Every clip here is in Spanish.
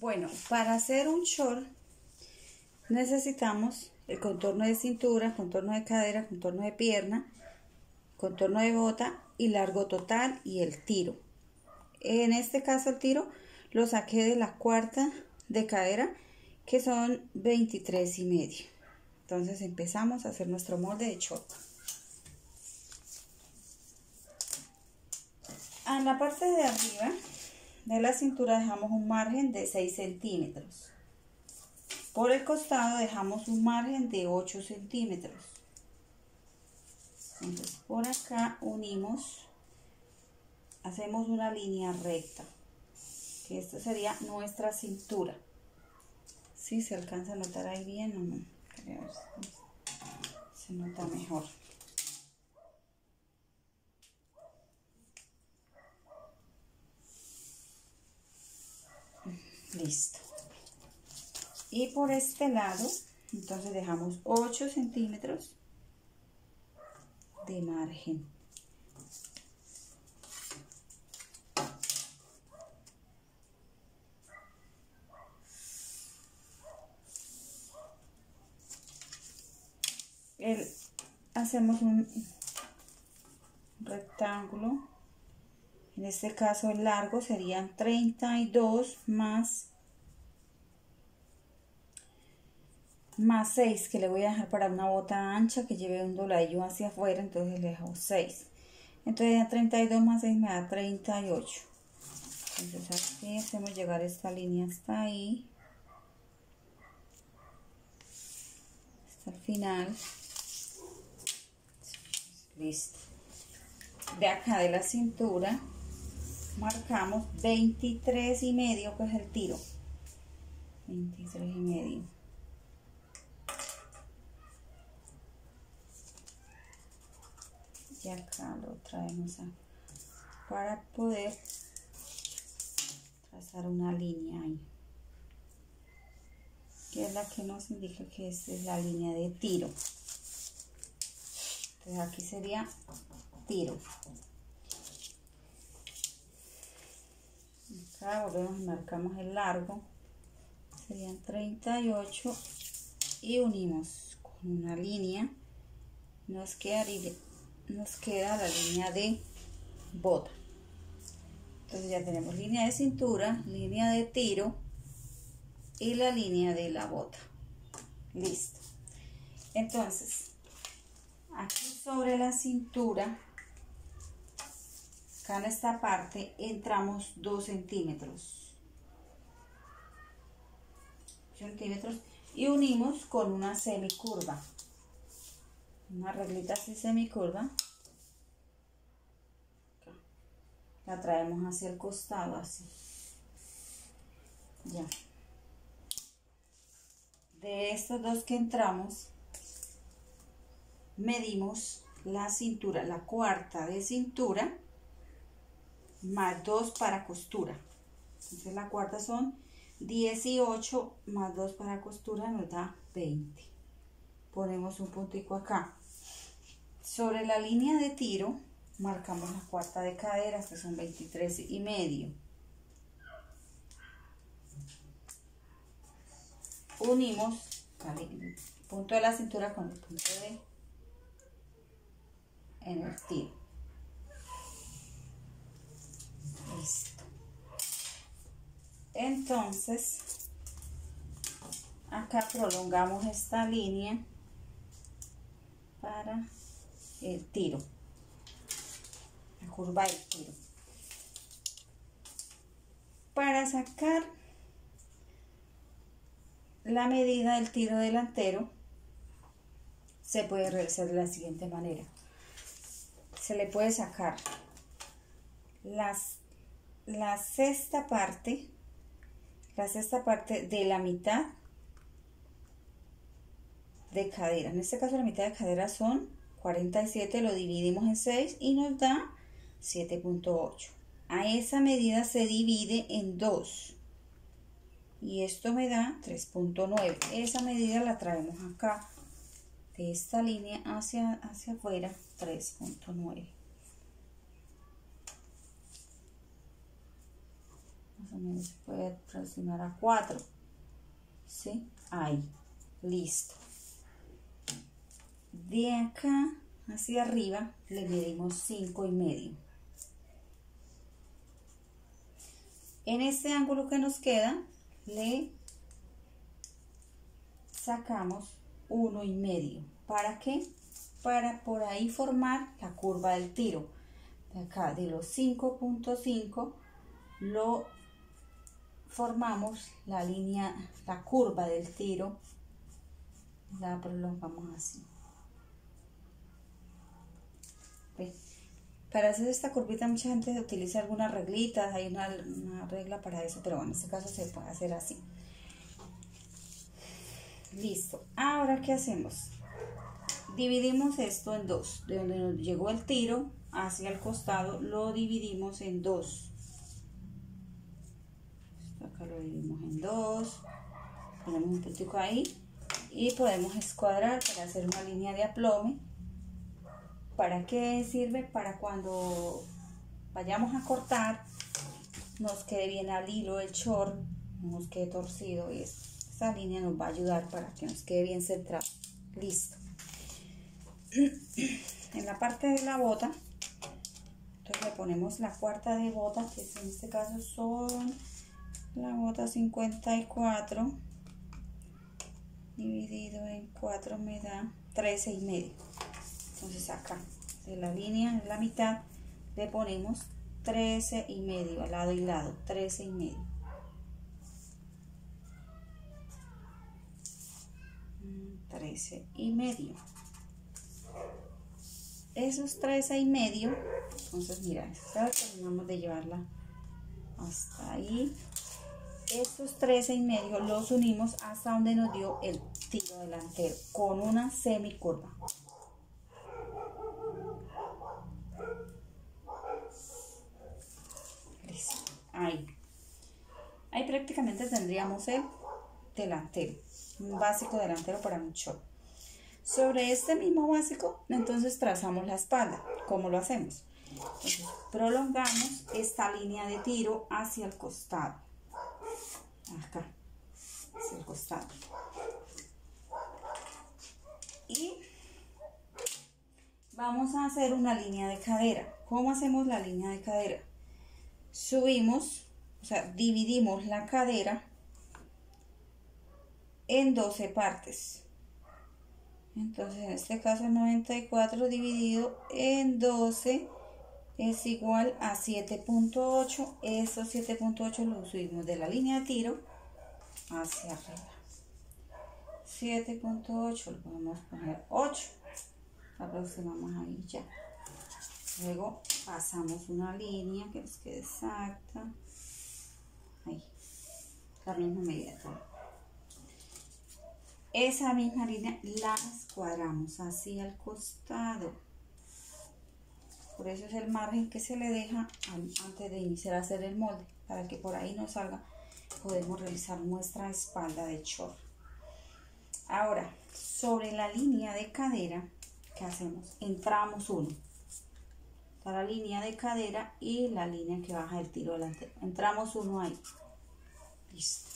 Bueno, para hacer un short necesitamos el contorno de cintura, contorno de cadera, contorno de pierna, contorno de bota y largo total y el tiro. En este caso el tiro lo saqué de la cuarta de cadera que son 23 y medio. Entonces empezamos a hacer nuestro molde de short. En la parte de arriba de la cintura dejamos un margen de 6 centímetros. Por el costado dejamos un margen de 8 centímetros. Entonces por acá unimos, hacemos una línea recta, que esta sería nuestra cintura. Si se alcanza a notar ahí bien o no, se nota mejor. Listo. Y por este lado entonces dejamos 8 centímetros de margen. El, hacemos un rectángulo en este caso el largo serían 32 más más 6 que le voy a dejar para una bota ancha que lleve un dobladillo hacia afuera entonces le dejo 6 entonces 32 más 6 me da 38 entonces aquí hacemos llegar esta línea hasta ahí. Hasta el final. Listo. De acá de la cintura marcamos 23 y medio que es el tiro. 23 y medio. Y acá lo traemos a, para poder trazar una línea ahí que es la que nos indica que esta es la línea de tiro. Entonces aquí sería tiro acá volvemos marcamos el largo. Serían 38 y unimos con una línea. Nos quedaría nos queda la línea de bota. Entonces ya tenemos línea de cintura línea de tiro y la línea de la bota. Listo. Entonces aquí sobre la cintura acá en esta parte entramos 2 centímetros. Centímetros y unimos con una semicurva. Una reglita así semicurva. La traemos hacia el costado así. Ya. De estos dos que entramos medimos la cintura la cuarta de cintura más 2 para costura. Entonces la cuarta son 18 más 2 para costura nos da 20. Ponemos un puntico acá. Sobre la línea de tiro marcamos la cuarta de caderas que son 23 y medio. Unimos el punto de la cintura con el punto de en el tiro. Entonces, acá prolongamos esta línea para el tiro, la curva del tiro. Para sacar la medida del tiro delantero, se puede realizar de la siguiente manera. Se le puede sacar las, la sexta parte la sexta parte de la mitad de cadera. En este caso la mitad de cadera son 47, lo dividimos en 6 y nos da 7.8. A esa medida se divide en 2 y esto me da 3.9. Esa medida la traemos acá de esta línea hacia, hacia afuera 3.9. más o menos se puede aproximar a 4 ¿sí? ahí. Listo. De acá hacia arriba le medimos 5 y medio. En este ángulo que nos queda le sacamos uno y medio. ¿para qué? para por ahí formar la curva del tiro. De acá de los 5.5 lo formamos la línea la curva del tiro. La prolongamos así. Para hacer esta curvita mucha gente utiliza algunas reglitas hay una, una regla para eso pero en este caso se puede hacer así. Listo. Ahora qué hacemos dividimos esto en dos. De donde nos llegó el tiro hacia el costado lo dividimos en dos lo dividimos en dos. Ponemos un puntico ahí y podemos escuadrar para hacer una línea de aplome. ¿para qué sirve? para cuando vayamos a cortar nos quede bien al hilo el short no nos quede torcido y esta línea nos va a ayudar para que nos quede bien centrado. Listo. En la parte de la bota entonces le ponemos la cuarta de bota que en este caso son la bota 54 dividido en 4 me da 13 y medio. Entonces acá de la línea en la mitad le ponemos 13 y medio al lado y lado 13 y medio. 13 mm, y medio. Esos 13 y medio entonces mira terminamos de llevarla hasta ahí estos 13 y medio los unimos hasta donde nos dio el tiro delantero con una semicurva ahí ahí prácticamente tendríamos el delantero un básico delantero para un short sobre este mismo básico, entonces trazamos la espalda. ¿Cómo lo hacemos? prolongamos esta línea de tiro hacia el costado. Acá, hacia el costado. Y vamos a hacer una línea de cadera. ¿Cómo hacemos la línea de cadera? Subimos, o sea, dividimos la cadera en 12 partes. Entonces, en este caso 94 dividido en 12 es igual a 7.8. Esos 7.8 los subimos de la línea de tiro hacia arriba. 7.8 lo podemos poner 8. Aproximamos ahí ya. Luego pasamos una línea que nos quede exacta. Ahí. La misma medida esa misma línea la cuadramos así al costado por eso es el margen que se le deja antes de iniciar a hacer el molde para que por ahí no salga podemos realizar nuestra espalda de short ahora sobre la línea de cadera ¿qué hacemos? entramos uno. La línea de cadera y la línea que baja el tiro delante entramos uno ahí. Listo.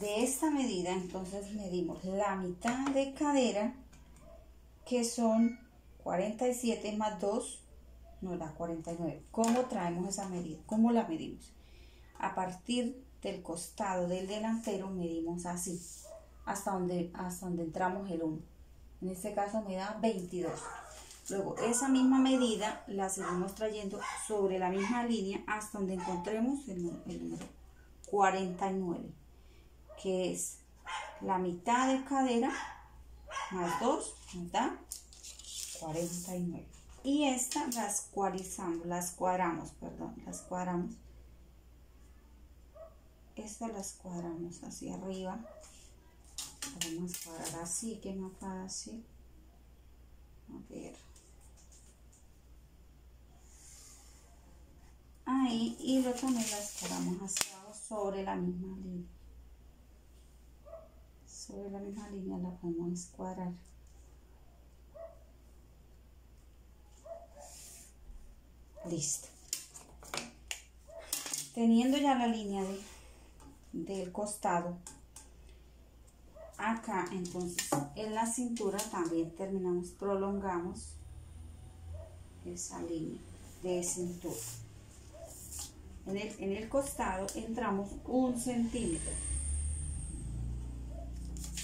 De esta medida, entonces medimos la mitad de cadera, que son 47 más 2, nos da 49. ¿Cómo traemos esa medida? ¿Cómo la medimos? A partir del costado del delantero medimos así, hasta donde, hasta donde entramos el 1. En este caso me da 22. Luego esa misma medida la seguimos trayendo sobre la misma línea hasta donde encontremos el, número 49 que es la mitad de cadera más 2 nos da 49 y esta las cuadrizamos las cuadramos perdón las cuadramos esta las cuadramos hacia arriba. Vamos a cuadrar así que es más fácil a ver. Ahí y luego también las cuadramos hacia abajo sobre la misma línea. Sobre la misma línea la podemos escuadrar listo. Teniendo ya la línea de, del costado acá entonces en la cintura también terminamos prolongamos esa línea de cintura. En el, en el costado entramos un centímetro.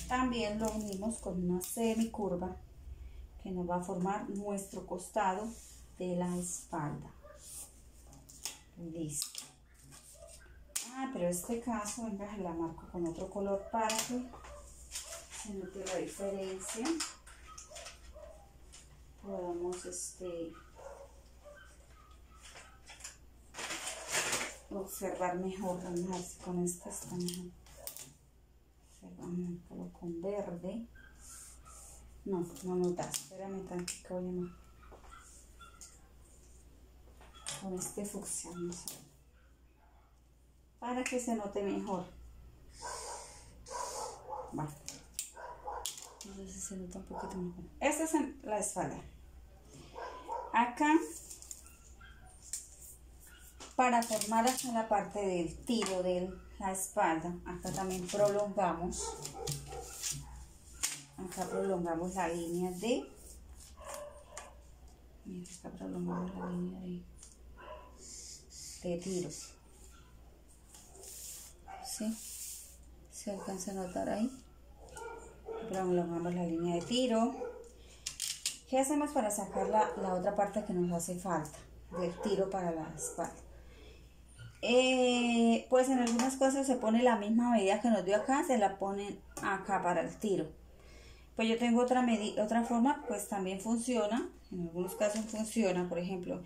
También lo unimos con una semicurva que nos va a formar nuestro costado de la espalda. Listo. Ah pero este caso venga la marco con otro color para que se note la diferencia. Podamos este observar mejor vamos con esta está mejor. Observamos con verde. No, no da espérame tantito voy con este fucsia para que se note mejor. Vale entonces se nota un poquito mejor. Esta es la espalda. Acá para formar hasta la parte del tiro de la espalda acá también prolongamos. Acá prolongamos la línea de mira acá prolongamos la línea de, de tiros ¿sí? se alcanza a notar ahí prolongamos la línea de tiro ¿qué hacemos para sacar la, la otra parte que nos hace falta del tiro para la espalda eh, pues en algunas cosas se pone la misma medida que nos dio acá, se la ponen acá para el tiro. Pues yo tengo otra, otra forma, pues también funciona, en algunos casos funciona, por ejemplo,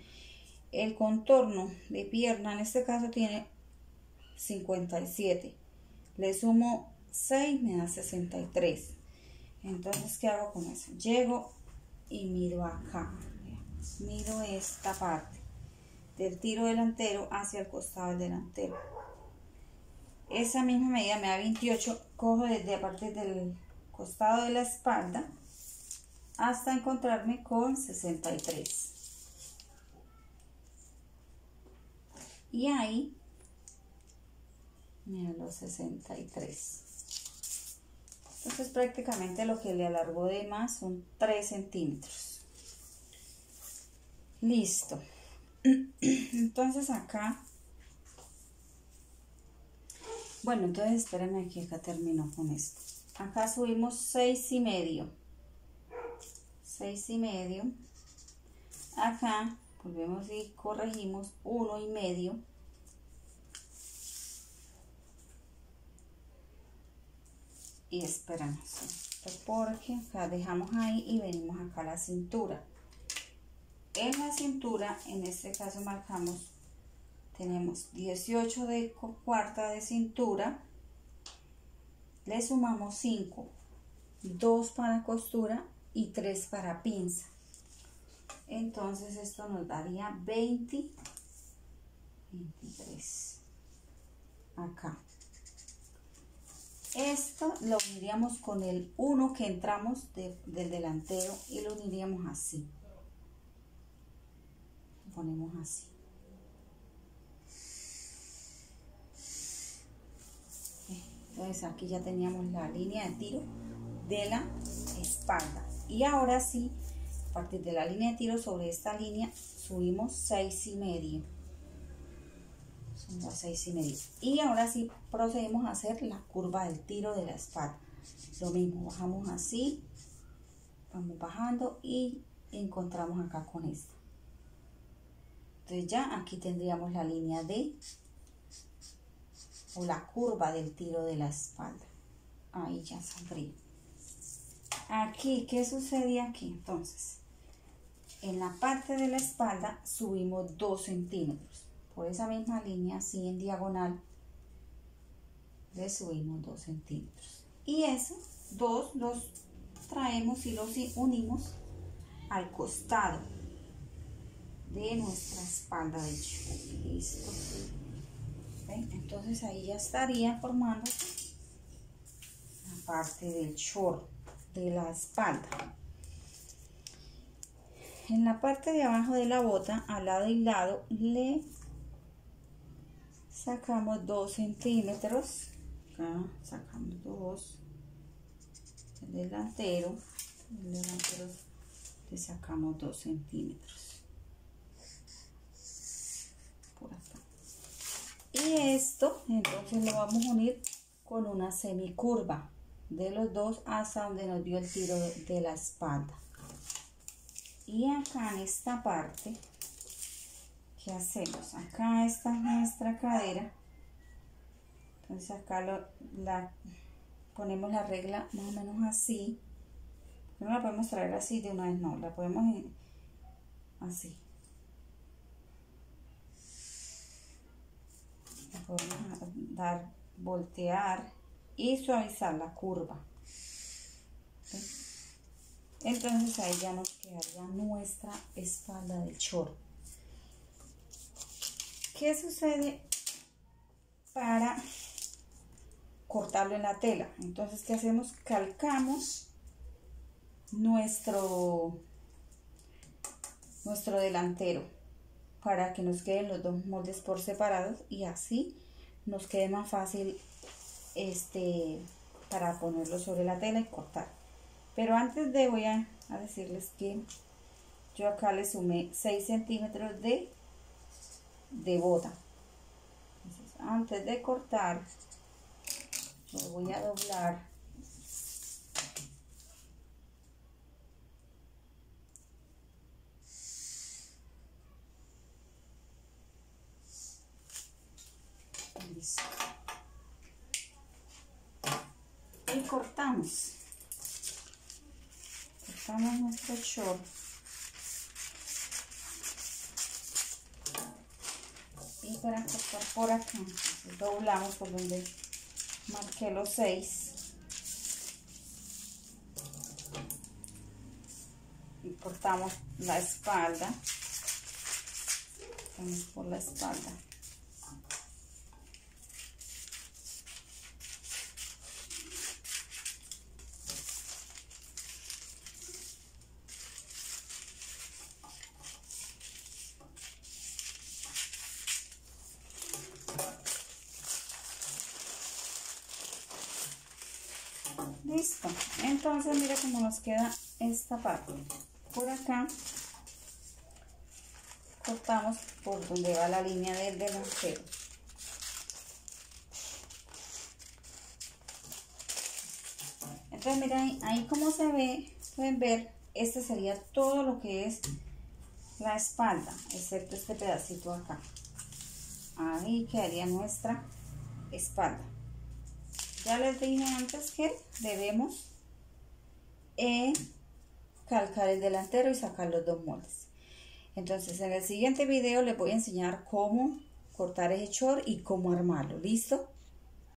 el contorno de pierna, en este caso tiene 57, le sumo 6, me da 63. Entonces, ¿qué hago con eso? Llego y mido acá, mido esta parte del tiro delantero hacia el costado del delantero. Esa misma medida me da 28, cojo desde a partir del costado de la espalda hasta encontrarme con 63. Y ahí, mira los 63. Entonces prácticamente lo que le alargó de más son 3 centímetros. Listo. entonces acá bueno entonces espérenme que acá termino con esto acá subimos seis y medio seis y medio acá volvemos y corregimos uno y medio. Y esperamos porque acá dejamos ahí y venimos acá a la cintura. En la cintura, en este caso marcamos, tenemos 18 de cuarta de cintura, le sumamos 5, 2 para costura y 3 para pinza. Entonces esto nos daría 20, 23, acá. Esto lo uniríamos con el 1 que entramos del delantero y lo uniríamos así ponemos así. Entonces aquí ya teníamos la línea de tiro de la espalda. Y ahora sí, a partir de la línea de tiro sobre esta línea, subimos seis y medio. Y medio. Y ahora sí procedemos a hacer la curva del tiro de la espalda. Lo mismo, bajamos así, vamos bajando y encontramos acá con esta. Entonces ya aquí tendríamos la línea D o la curva del tiro de la espalda. Ahí ya saldría. Aquí, ¿qué sucede aquí? Entonces, en la parte de la espalda subimos 2 centímetros. Por esa misma línea, así en diagonal, le subimos 2 centímetros. Y eso, dos los traemos y los unimos al costado de nuestra espalda de hecho listo entonces ahí ya estaría formando la parte del short de la espalda en la parte de abajo de la bota al lado y lado le sacamos 2 centímetros. Acá sacamos 2 el delantero el delantero le sacamos 2 centímetros. Por acá. Y esto entonces lo vamos a unir con una semicurva de los dos hasta donde nos dio el tiro de la espalda y acá en esta parte ¿qué hacemos? acá está nuestra cadera. Entonces acá lo, la, ponemos la regla más o menos así. No la podemos traer así de una vez no la podemos así. La podemos dar voltear y suavizar la curva entonces ahí ya nos quedaría nuestra espalda del short ¿qué sucede para cortarlo en la tela entonces ¿qué hacemos? calcamos nuestro nuestro delantero para que nos queden los dos moldes por separados y así nos quede más fácil este para ponerlo sobre la tela y cortar pero antes de voy a, decirles que yo acá le sumé 6 centímetros de de bota. Antes de cortar lo voy a doblar. Y cortamos cortamos nuestro short y para cortar por acá doblamos por donde marqué los seis. Y cortamos la espalda. Por la espalda listo entonces mira cómo queda esta parte. Por acá cortamos por donde va la línea del delantero. Entonces miren ahí como se ve pueden ver este sería todo lo que es la espalda excepto este pedacito acá. Ahí quedaría nuestra espalda. Ya les dije antes que debemos eh, calcar el delantero y sacar los dos moldes. Entonces en el siguiente video les voy a enseñar cómo cortar el short y cómo armarlo. ¿Listo?